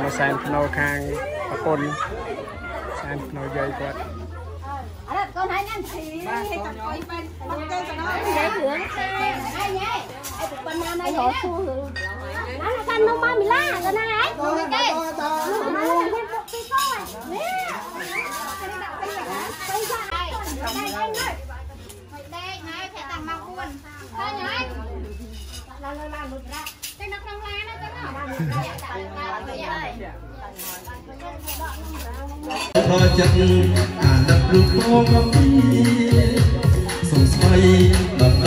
មកសែនភ្នៅខាងប្រពន្ធសែនភ្នៅយាយគាត់អរកូនហើយញ៉ាំឈីឲ្យតាអុយបានមកទៅទៅដល់និយាយរឿងទេហើយញ៉ៃឲ្យទៅប៉ុណ្ណាណៃរត់ឈូរឿងណាកាន់នំមកមីឡាទៅណាហ៎ទៅទៅទៅពីកោនេះទៅចាហើយដេកហើយភ័ក្រតាមក4ឃើញហើយឡាឡាឡាលុតរ៉ា ចេញនៅក្នុងឡានណាចឹងហ៎ចិត្តអាណិតរូបមកពីសំស្មីដល់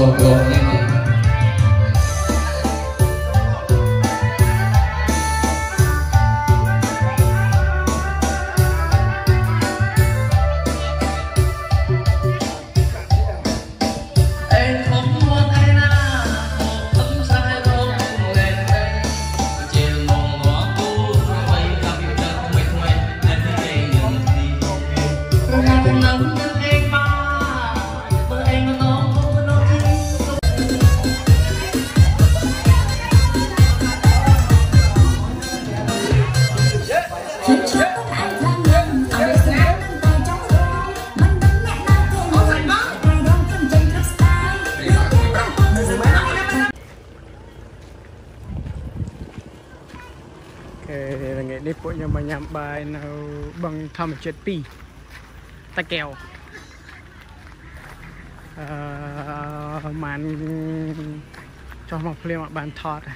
bloco. ញព្រឹកស្ដាយរឿងគេប្រាប់ទៅស្មារតីគេល្ងាចនេះពួកខ្ញុំមកញ៉ាំបាយនៅបឹងធម្មជាតិ2តាកែវអឺម៉ានចុះមកភ្លាមអត់បានថតទេ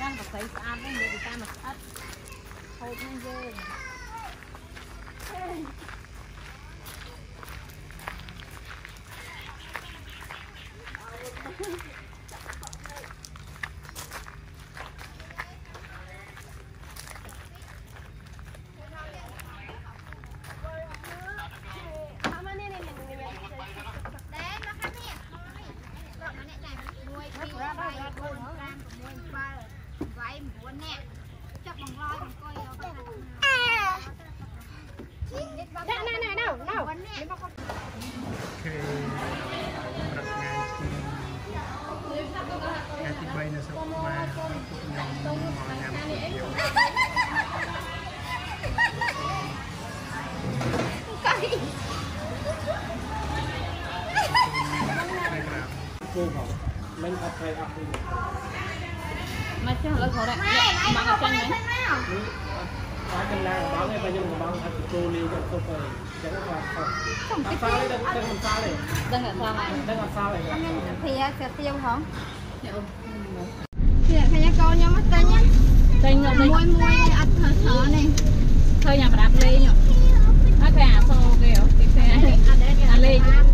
យ៉ាងកស្អី ស្អាតនេះនិយាយពីតា នៅស្រុកខ្មែរពួកខ្ញុំមកញ៉ាំគុយទាវគោផងមិនអត់ថៃអត់ទេមកចាស់លើខោដែរមកអត់ចាញ់ហ្នឹងអាចកន្លងកំងឯងបើខ្ញុំកំងអត់គោលីទៅទុកទៅអញ្ចឹងគាត់ខុសអត់សាល់ទេដឹងដឹងមិនសាល់ទេដឹងតែខ្លាំងហើយដឹងអត់សាល់ទេព្រាស្ទាវហងនេះអូនេះឃើញ កូនខ្ញុំមកទិញទិញមួយមួយអត់ធ្វើស្រនេះឃើញអាប្រដាប់លេងអត់គេអាសូគេអូគេគេអាលេង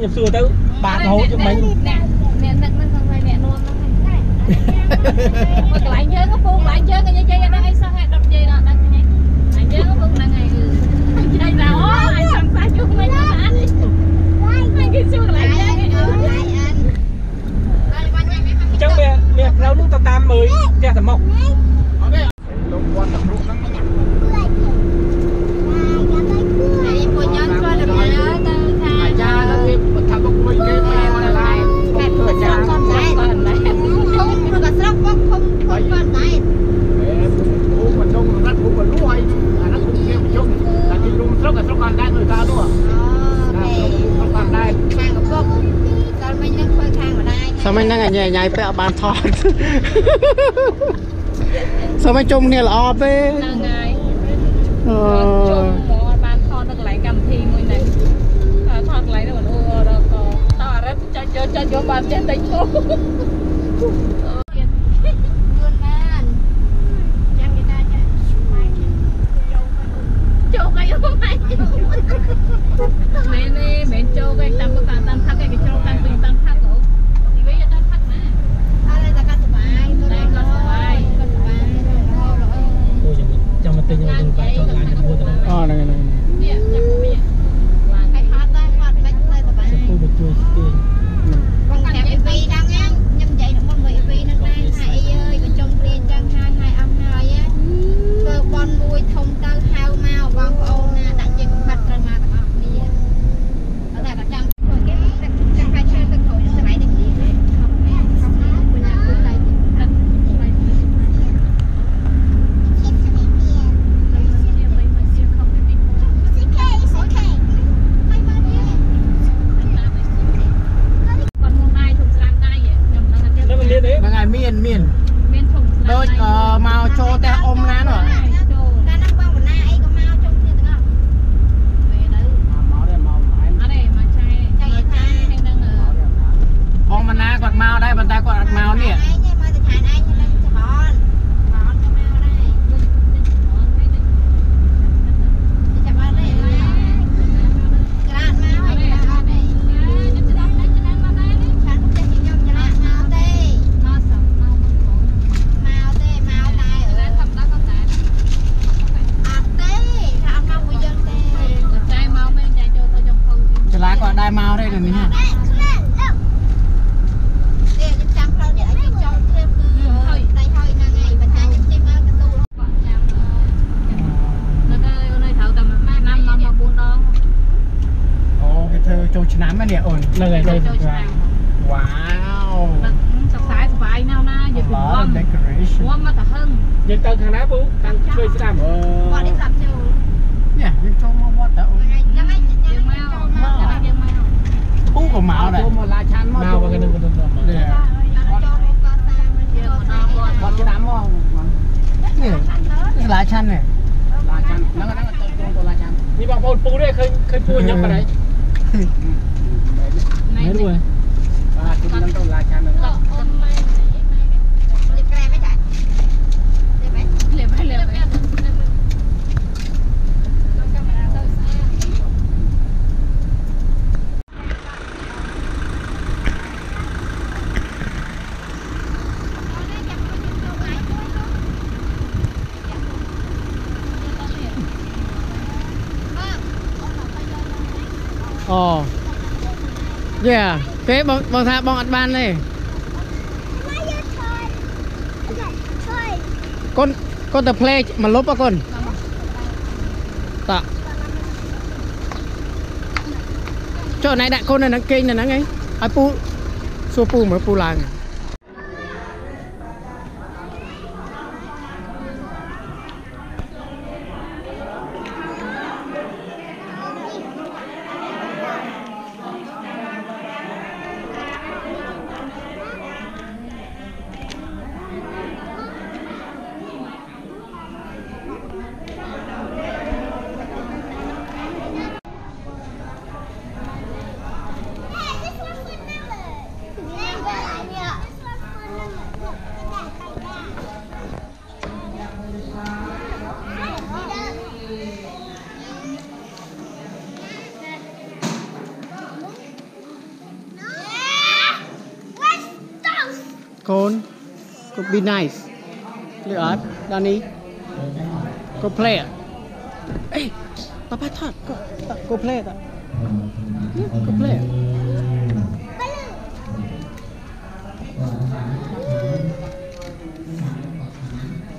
ខ្ញុំសួរទៅបាត់ហូតខ្ញុំមិញអ្នកអ្នកនឹកហ្នឹងគាត់ថាអ្នកនំហ្នឹងតែមកកន្លែងយើងពូកន្លែងយើងនិយាយអត់ដឹងអីសោះហេតុដល់និយាយដល់ដឹងអីអញយើងពូហ្នឹងហើយគឺនិយាយថាអូអញសង្ស័យជុំមិញណាអានេះហ្នឹងគេសួរកន្លែងយើងអីចឹងវាវាផ្លូវនោះទៅតាមមើលផ្ទះសមុទ្រ សម័យហ្នឹងអញញ៉ៃពេកអត់បានថតសម័យជុំគ្នាល្អពេកហ្នឹងហើយអឺជុំមកអត់បានថតនៅកន្លែងកម្មវិធីមួយហ្នឹងថតកន្លែងហ្នឹងមិនអូដល់កតអរិទ្ធចុចយកចុចយកបានចេះតែឈប់ នេះអូននៅឯទៅឆ្នាំវ៉ាវសរសៃសបាយណាស់ណានិយាយពីវងវងមកទៅហឹងនិយាយទៅខាងណាពូខាងជួយស្ដាំអូគាត់នេះស្ដាប់ចូលនេះយើងចូលមកវត្តតើអូនហ្នឹងឯងយើងមកយើងមកពូក៏មកដែរចូលមកឡាឆាន់មកមកគេនឹងទៅមកគាត់ស្ដាំមកនេះស្លាឆាន់នេះឡាឆាន់ហ្នឹងហ្នឹងទៅចូលទៅឡាឆាន់នេះបងប្អូនពូទេឃើញឃើញពូញឹកបណ្ដៃ Mấy đuôi? Mấy đuôi? Mấy đuôi? Mấy đuôi? Mấy đuôi? Mấy? វាទេបងបងថាបងអត់បានទេកូនកូនទៅផ្លេកមកលុបអ្ហ៎កូនតាចុះណៃដាក់កូននៅនឹងគេងនៅហ្នឹងឯងឲ្យពូសួរពូមើលពូឡើង cone could be nice. Look at Go play. Hey, Papa tak go, go play. Yeah, go play.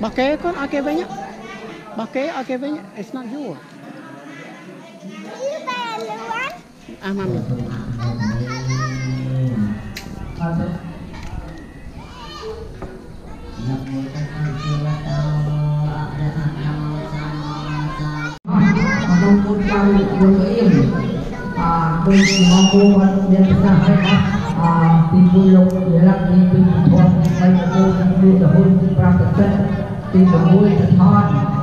Pakai kan AKB nya, Pakai AKB nya, It's not yours. Iya, ah, mami. Hello, hello. ប់ទឹកចិត្តទី6ទៅថន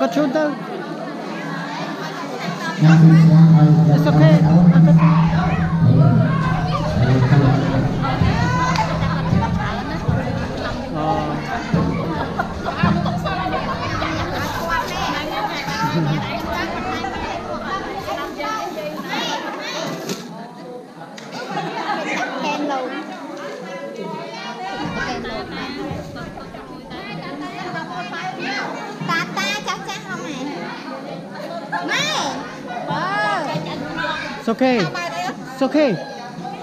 អត់គាត់ជូនទៅ yang bisa it's okay it's okay it's okay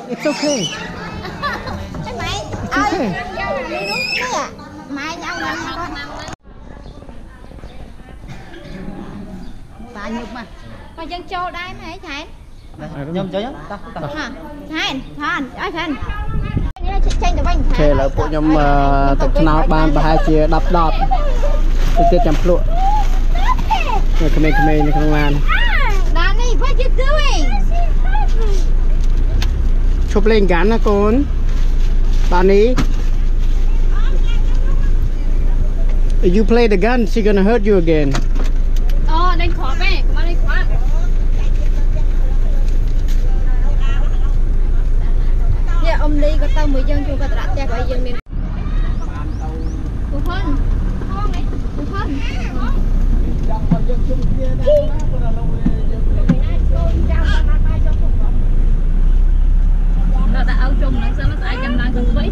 it's okay អីម៉ែឲ្យនេះនេះម៉ែញ៉ាំញ៉ាំគាត់បាញឹកមកបើយើងចូលដែរម៉ែឆែនខ្ញុំចុចតោះតោះហ่ะឆែនឆានអើឆែននេះចេញទៅវិញអូខេឥឡូវពួកខ្ញុំអឺទឹកថ្នោតបានប្រហែលជា10 10ទៅទៀតចាំភ្លក់នៅក្មេងៗនៅក្នុងឡាន ឈប់លេងកាន់ណាកូនបាននេះ If you play the gun she gonna hurt you again អូដេញគ្រាប់ឯងកុំឲ្យដេញគ្រាប់នេះអ៊ំលីក៏ទៅមួយយើងជួគាត់ត្រាក់ផ្ទះក៏ឲ្យយើងមានពូផុនពូផុនដល់ដាក់ឲ្យជុំនឹងសិនស្អែកកំឡុងទៅវិញ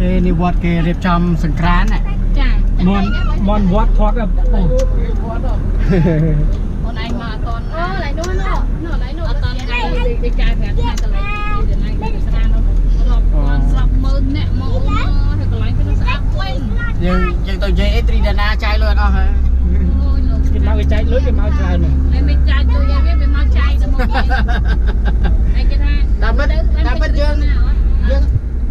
គេនេះវត្ត គេរៀបចំសង្ក្រានណាចាមនមនវត្តថតអូអូនឯងមកអត់តន់អូឡៃនោះនោះនោះឡៃនោះអត់តន់ថ្ងៃទៅចាយប្រាក់ថ្ងៃកន្លែងទីណៃទៅស្រានោះរាប់ពាន់ស្រាប់ម៉ឺនអ្នកមកហើយកន្លែងទៅស្អាតវិញយើងយើងទៅនិយាយអីត្រីដាណាចាយលុយអត់អស់ហើយអូយលោកគេមកគេចែកលុយគេមកច្រើនណាស់ហើយមិនចាយទៅយ៉ាងវាវាមកចាយទៅមកវិញហើយគេថាតាមពិតតាមពិតយើងយើង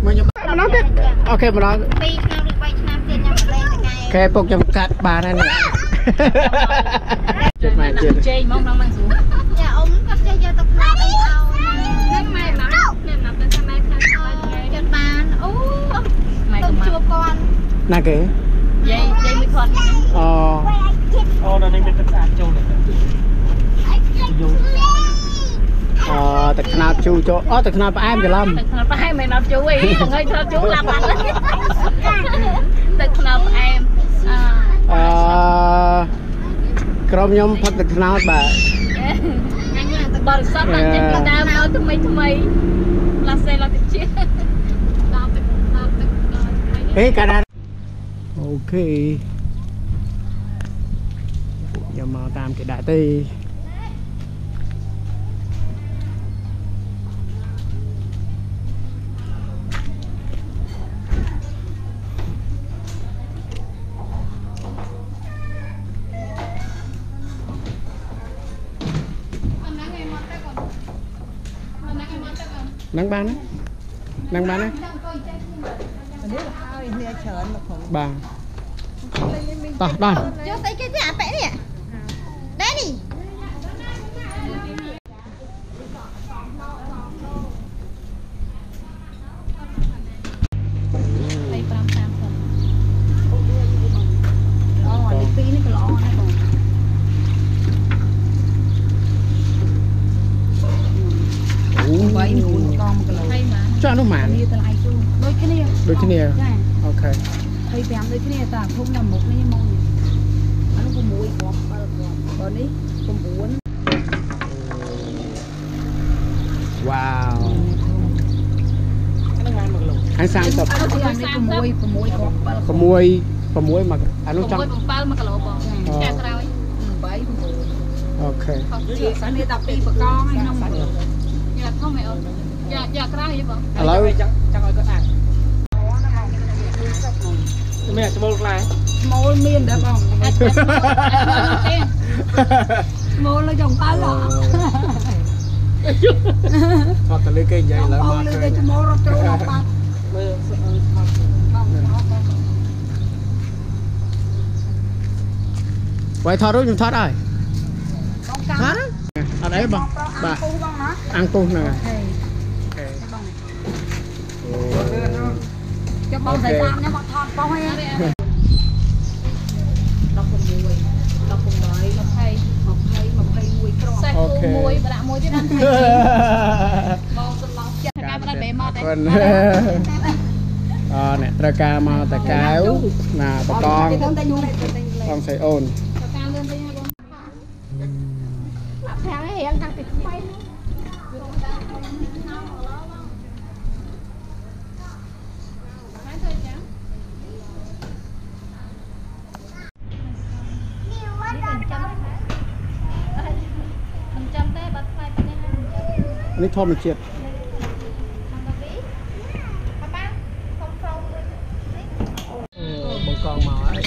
មកខ្ញុំម្ដងទៀត អូខេម្ដង2ឆ្នាំឬ3ឆ្នាំទៀតខ្ញុំលេងតកែខេពុកខ្ញុំកាត់បានហើយនេះចិត្តម៉ែទៀតជេងមកដល់មកស្រួលចាអ៊ំគាត់ចេះយកទៅផ្លាប់អីឲ្យហ្នឹងម៉ែមកខ្ញុំមកទៅថាម៉ែខាងអើចិត្តបានអូម៉ែទៅជួបគាត់ណាគេយាយយាយមួយគាត់អូអូនៅនេះមានទឹកស្អាតចូលនេះយូរ អទឹកខ្នោតជូរចូលអូទឹកខ្នោតផ្អែមច្រឡំទឹកខ្នោតផ្អែមមិនដល់ជូរអីថ្ងៃខ្នោតជូរឡាប់បាត់ទឹកខ្នោតផ្អែមអអឺក្រុមខ្ញុំផឹកទឹកខ្នោតបាទបរិសុទ្ធតែចេញពីដើមមកថ្មីថ្មីឡាសេឡាទឹកជាដល់ទឹកដល់ទឹកដល់ថ្មីហេកាដាអូខេពួកខ្ញុំមកតាមគេដាក់ទេ នឹងបានណានឹងបានណានេះហើយនេះច្រើនមកផងបាទតោះដល់យកស្អីគេទេអាប៉ែ មុខនេះមកនេះអានោះ6គ្រាប់7គ្រាប់បើនេះ9វ៉ាវហើយ30អានោះគឺអានេះ6 6គ្រាប់7 6 6មកអានោះចង់7 1គីឡូបងចាក្រោយ8 9អូខេខុសគ្នានេះ12បកងហើយខ្ញុំយ៉ាធំឯអូនយ៉ាយ៉ាក្រោយហីបងឥឡូវចង់ចង់ឲ្យគាត់អានមានច្បូលខ្លែ ស្មូលមានដែរបងអាចអាចទេស្មូលនៅចុងបើហ៎ថតទៅលើគេនិយាយឥឡូវបងមកលើឃើគេញស្មូលរត់ចូលមកបាត់មើលវាយថតរួចខ្ញុំថតហើយកងកាថតហើយអត់អីបងបាទពូបងណាអាំងពុះហ្នឹងហើយហេអូខេចុះបងតែតាមនេះមកថតបង ហើយ16 18 20 20 21គ្រាប់សេះគូមួយបដាក់មួយទៀតណាបងសន្លប់ចិត្តកាយបដាក់បែមកទេគុណអអ្នកត្រូវការមកតកែវណាបកងទៅតែយូរទៅតែយូរបងស្រីអូនការលឿនទៅបងអាប្រាំងរៀងតាំងពីថ្មីមិនចាំទេបាត់ថ្លៃប៉ុណ្ណេះហើយមិនចាំ នេះធម្មជាតិប៉ាសុំប្រងមួយនេះបងកងមកហើយ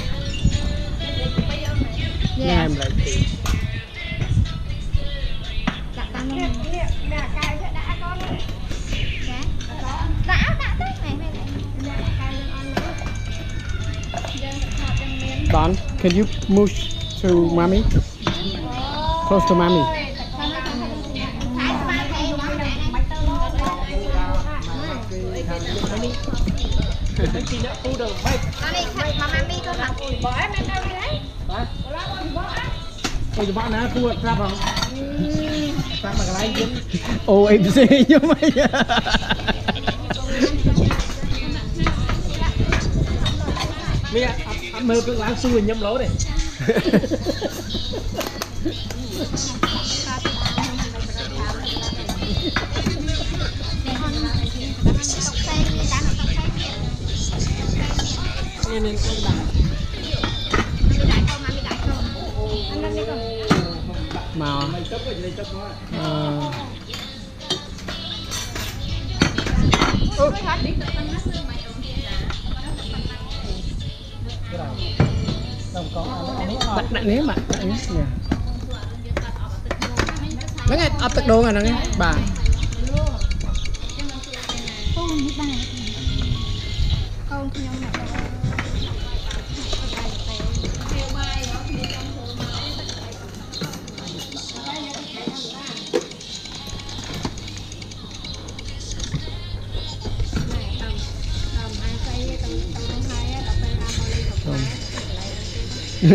ពីអូនញ៉ែម្លេចទីដាក់តាមនេះនេះអ្នកកាយដាក់កូនចាដាក់ដាក់ទៅណែណែអ្នកកាយយើងអន់នេះយើងថតយើងមាន Don can you move to mommy close to mommy ទីអ្នកពូដល់ម៉េចអូយបាក់ណាគួរប្រាប់ហ៎ប្រាប់មកកន្លែងទៀតអូអីផ្សេងខ្ញុំអីមានអត់អត់មើលព្រឹកឡើងសួរញឹមលោទេ នេះនេះមកទឹកវិញលេទឹកមកអឺដាក់ដាក់នេះបាទដាក់នេះញ៉ាហ្នឹងឯងអត់ទឹកដូងអាហ្នឹងឯងបាទកូនខ្ញុំណាใ Hai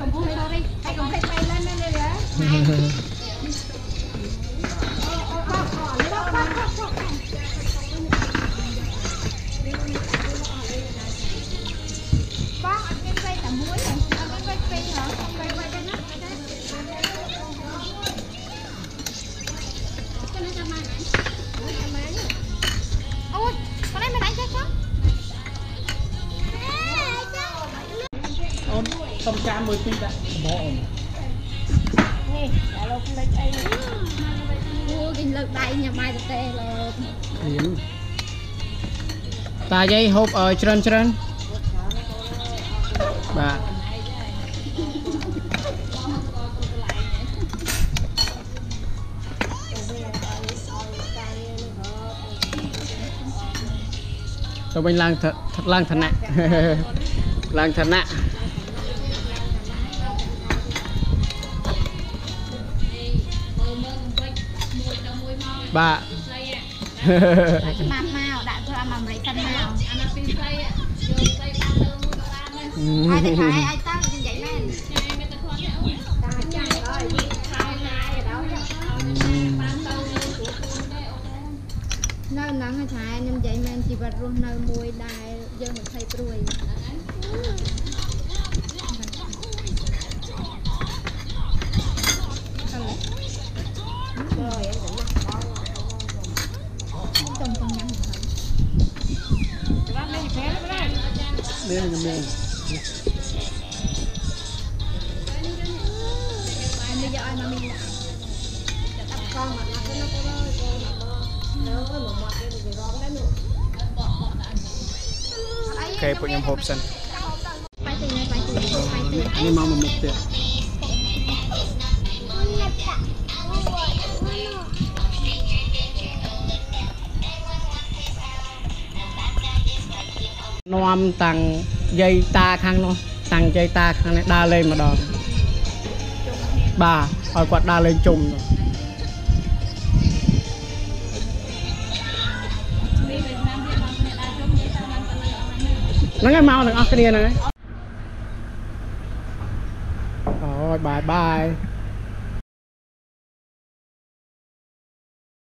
cùng phụ nữ đâu đi, hai cùng thay tay lên lên lên lên. មួយពីរដាក់សម្បកអូននេះដាក់លោកលិចអីអូគេលើកដៃញ៉ាំបាយតេលោកតាយាយហូបច្រើនច្រើនបាទទៅវិញឡើងឡើងឋានៈឡើងឋានៈ បាទច្បាស់មកដាក់ធ្វើអាមេរិកសិនមកអាណាពីស្អីយកស្អីដាក់ទៅមួយក៏បានដែរ Ừ. ហើយតែខែឲ្យតាំងនិយាយមែនចាមានតែគាត់ទេអូតាចាស់ហើយខែណាយដល់បានទៅលើគ្រូគ្រូដែរអូនៅហ្នឹងហើយឆែខ្ញុំនិយាយមែនជីវិតរស់នៅមួយដែលយើងមិនភ័យព្រួយចំ ខ្ញុំមាន Bây giờ ai mà mình đặt con mà nó cứ nó có con mà nó nó một mặt đây thì rón đấy nữa អូខេពួកខ្ញុំហូបសិន phải tiền này phải tiền phải tiền នេះមកមួយមុខទៀត នាំតាំងយាយតាខាងនោះតាំងយាយតាខាងនេះដើរលេងម្ដងបាទឲ្យគាត់ដើរលេងជុំទៅហ្នឹងហើយមកទាំងអស់គ្នាហ្នឹងហើយអូយបាយបាយ